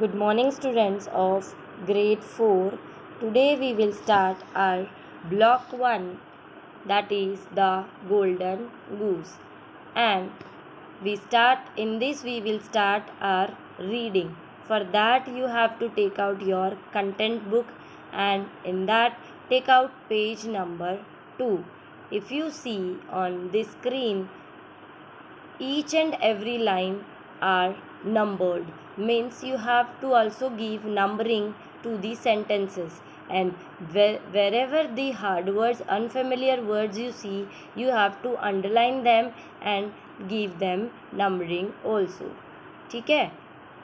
Good morning, students of grade 4. Today we will start our block 1 that is the golden goose. And we start in this, we will start our reading. For that, you have to take out your content book and in that, take out page number 2. If you see on this screen, each and every line are numbered means you have to also give numbering to the sentences. And wherever the hard words unfamiliar words you see you have to underline them and give them numbering also. Okay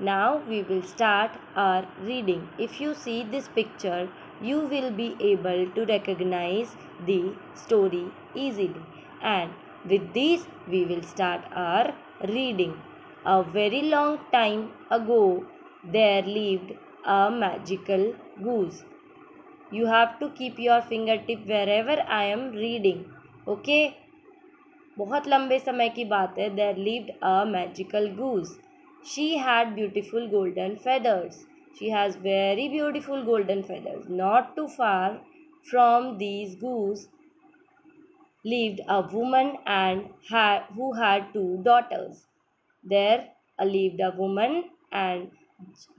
now we will start our reading. If you see this picture you will be able to recognize the story easily. And with this we will start our reading a very long time ago, there lived a magical goose. You have to keep your fingertip wherever I am reading. Okay? बहुत लंबे समय की बात है देर lived a magical goose she had beautiful golden feathers she has very beautiful golden feathers. Not too far from these goose lived a woman and had, who had two daughters. there lived a woman and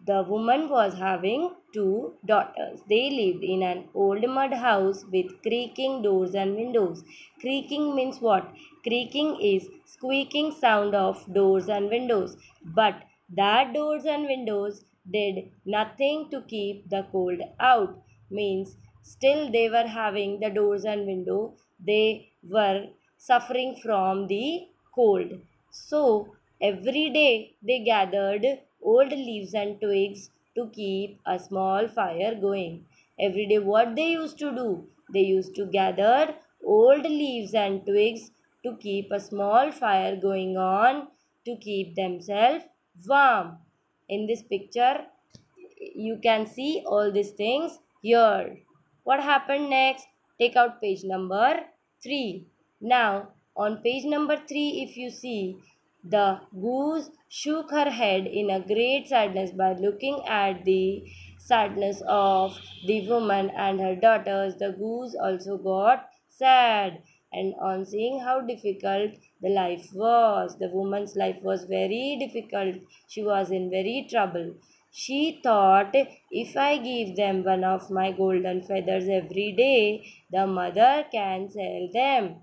the woman was having two daughters. They lived in an old mud house with creaking doors and windows. Creaking means what? Creaking is squeaking sound of doors and windows. But that doors and windows did nothing to keep the cold out. Means still they were having the doors and window. They were suffering from the cold. So Every day they gathered old leaves and twigs to keep a small fire going. Every day what they used to do? They used to gather old leaves and twigs to keep a small fire going on to keep themselves warm. In this picture, you can see all these things here. What happened next? Take out page number 3. Now, on page number 3, if you see, the goose shook her head in a great sadness by looking at the sadness of the woman and her daughters. The goose also got sad and on seeing how difficult the life was, the woman's life was very difficult. She was in very trouble. She thought, if I give them one of my golden feathers every day, the mother can sell them.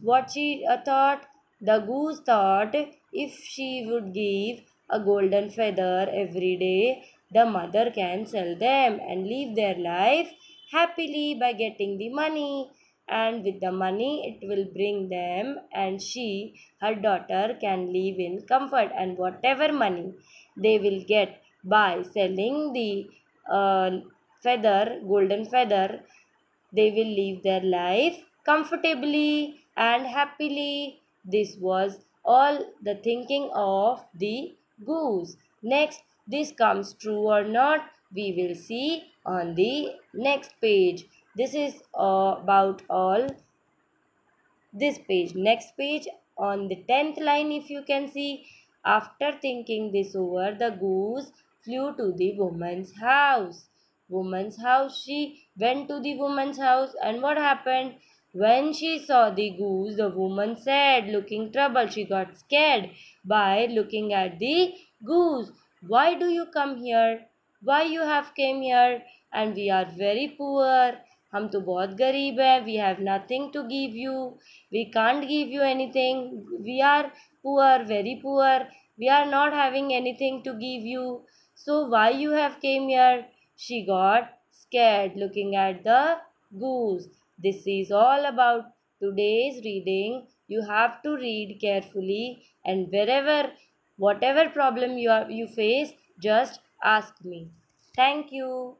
What she uh, thought? The goose thought if she would give a golden feather every day, the mother can sell them and live their life happily by getting the money. And with the money, it will bring them, and she, her daughter, can live in comfort. And whatever money they will get by selling the uh, feather, golden feather, they will live their life comfortably and happily this was all the thinking of the goose. Next, this comes true or not, we will see on the next page. This is uh, about all this page. Next page on the 10th line if you can see. After thinking this over, the goose flew to the woman's house. Woman's house, she went to the woman's house and what happened? When she saw the goose, the woman said, looking troubled, she got scared by looking at the goose. Why do you come here? Why you have came here? And we are very poor. हम तो बहुत गरीब हैं we have nothing to give you we can't give you anything we are poor very poor we are not having anything to give you so why you have came year she got scared looking at the goose this is all about today's reading. You have to read carefully and wherever, whatever problem you, are, you face, just ask me. Thank you.